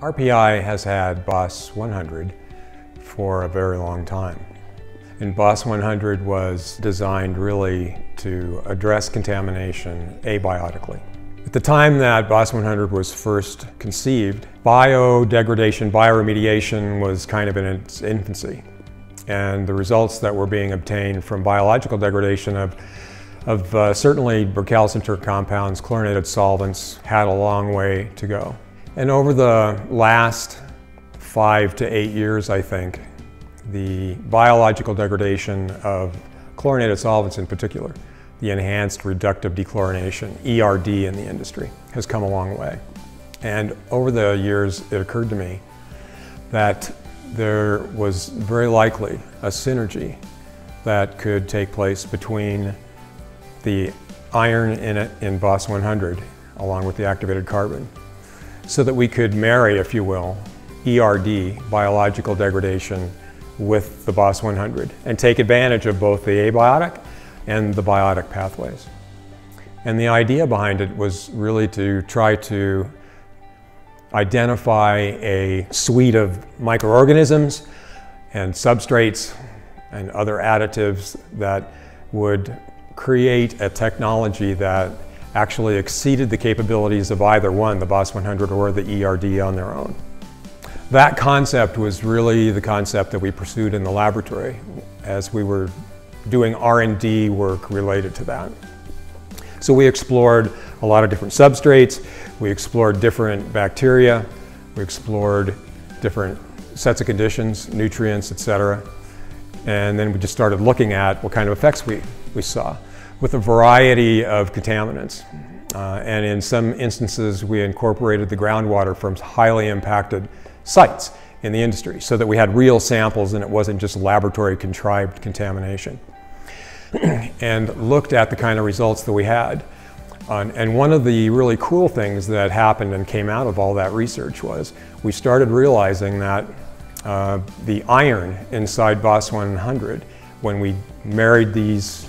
RPI has had BOS 100 for a very long time. And BOS 100 was designed really to address contamination abiotically. At the time that BOS 100 was first conceived, biodegradation, bioremediation was kind of in its infancy. And the results that were being obtained from biological degradation of, of uh, certainly recalcitrant compounds, chlorinated solvents, had a long way to go. And over the last five to eight years, I think, the biological degradation of chlorinated solvents in particular, the enhanced reductive dechlorination, ERD in the industry, has come a long way. And over the years, it occurred to me that there was very likely a synergy that could take place between the iron in it in BOS 100 along with the activated carbon so that we could marry, if you will, ERD, biological degradation, with the BOS 100 and take advantage of both the abiotic and the biotic pathways. And the idea behind it was really to try to identify a suite of microorganisms and substrates and other additives that would create a technology that actually exceeded the capabilities of either one, the BOS 100 or the ERD on their own. That concept was really the concept that we pursued in the laboratory as we were doing R&D work related to that. So we explored a lot of different substrates, we explored different bacteria, we explored different sets of conditions, nutrients, etc. And then we just started looking at what kind of effects we, we saw with a variety of contaminants. Uh, and in some instances, we incorporated the groundwater from highly impacted sites in the industry so that we had real samples and it wasn't just laboratory contrived contamination. and looked at the kind of results that we had. And one of the really cool things that happened and came out of all that research was we started realizing that uh, the iron inside BOS 100, when we married these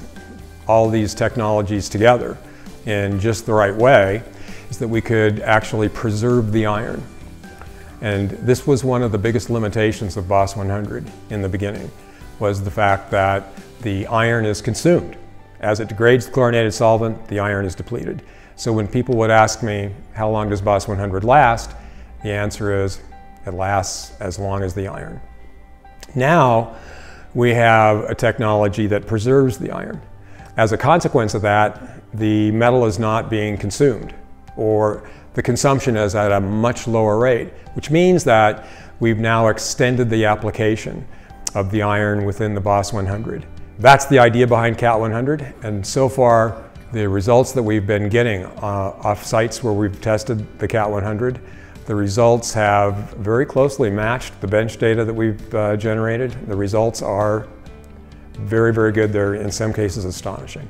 all these technologies together in just the right way is that we could actually preserve the iron. And this was one of the biggest limitations of BOS 100 in the beginning, was the fact that the iron is consumed. As it degrades the chlorinated solvent, the iron is depleted. So when people would ask me, how long does BOS 100 last? The answer is, it lasts as long as the iron. Now, we have a technology that preserves the iron. As a consequence of that, the metal is not being consumed or the consumption is at a much lower rate, which means that we've now extended the application of the iron within the BOS 100. That's the idea behind CAT 100 and so far the results that we've been getting uh, off sites where we've tested the CAT 100, the results have very closely matched the bench data that we've uh, generated. The results are very, very good. They're in some cases astonishing.